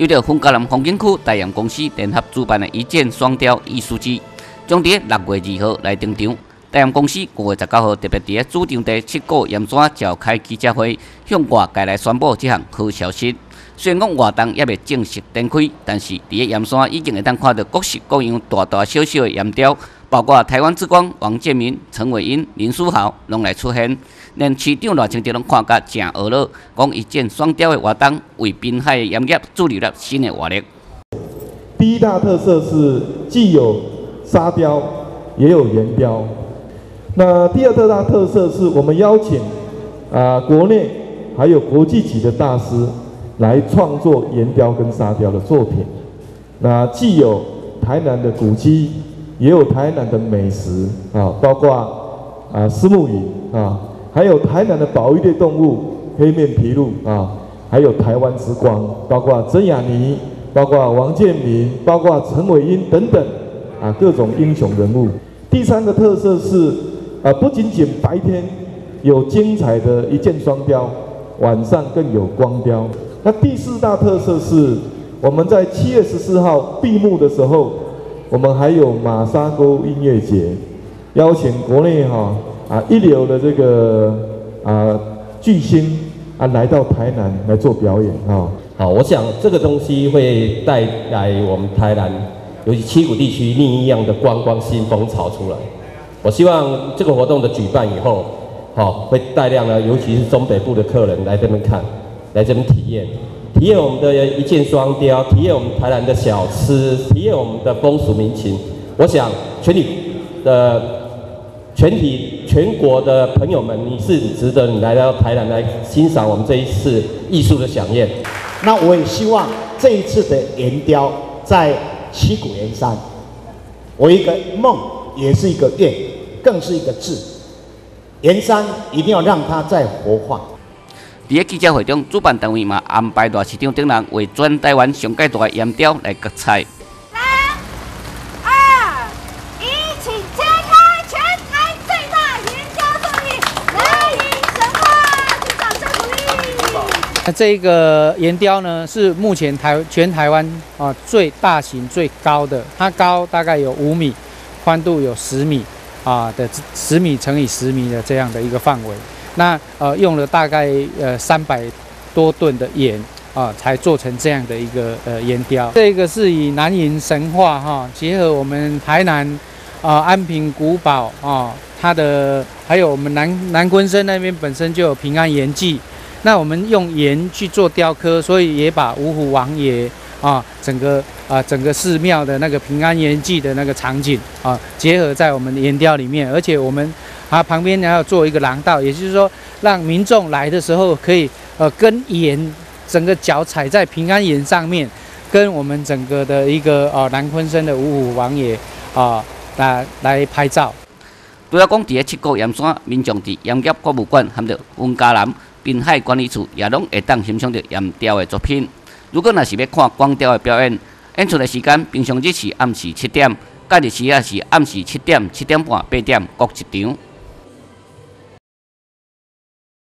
由着丰嘉南风景区大洋公司联合主办的一箭双雕艺术季，将伫六月二号来登场。大洋公司五月十九号特别伫主场地七股盐山召开记者会，向外界来宣布这项好消息。虽然讲活动也未正式展开，但是伫个盐山已经会当看到各式各样大大小小的盐雕，包括台湾之光王建民、陈伟英、林书豪拢来出现。连市长赖清德拢看甲正恶乐，讲一箭双雕的活动为滨海的盐业注入了新的活力。第一大特色是既有沙雕，也有岩雕。那第二大特色是我们邀请啊国内还有国际级的大师来创作岩雕跟沙雕的作品。那既有台南的古迹，也有台南的美食啊，包括啊丝木鱼啊。还有台南的保育类动物黑面琵鹭啊，还有台湾之光，包括曾雅妮，包括王建民，包括陈伟英等等啊，各种英雄人物。第三个特色是啊，不仅仅白天有精彩的一箭双雕，晚上更有光雕。那第四大特色是我们在七月十四号闭幕的时候，我们还有马沙沟音乐节，邀请国内哈。啊，啊一流的这个啊巨星啊来到台南来做表演啊。好，我想这个东西会带来我们台南，尤其七股地区另一样的观光新风潮出来。我希望这个活动的举办以后，好会带量呢，尤其是中北部的客人来这边看，来这边体验，体验我们的一箭双雕，体验我们台南的小吃，体验我们的风俗民情。我想全体的。全体全国的朋友们，你是值得你来到台南来欣赏我们这一次艺术的飨宴。那我也希望这一次的岩雕在七股岩山，我一个梦也是一个愿，更是一个志。岩山一定要让它再活化。伫个记者会中，主办单位嘛安排大市场等人为全台湾上届大的岩雕来割彩。这个岩雕呢，是目前台全台湾啊最大型最高的，它高大概有五米，宽度有十米啊的十米乘以十米的这样的一个范围。那呃用了大概呃三百多吨的盐啊，才做成这样的一个呃岩雕。这个是以南瀛神话哈，结合我们台南啊安平古堡啊，它的还有我们南南昆山那边本身就有平安岩记。那我们用盐去做雕刻，所以也把五虎王爷啊，整个啊整个寺庙的那个平安岩记的那个场景啊，结合在我们的盐雕里面。而且我们啊旁边还要做一个廊道，也就是说，让民众来的时候可以呃跟盐整个脚踩在平安岩上面，跟我们整个的一个啊南昆生的五虎王爷啊来来拍照。除了讲伫个七股盐山，民众伫盐业博物馆含着温家南。滨海管理处也拢会当欣赏到岩雕的作品。如果若是要看光雕的表演，演出的时间平常日是暗时七点，假日时也是暗时七点、七点半、八点各一场。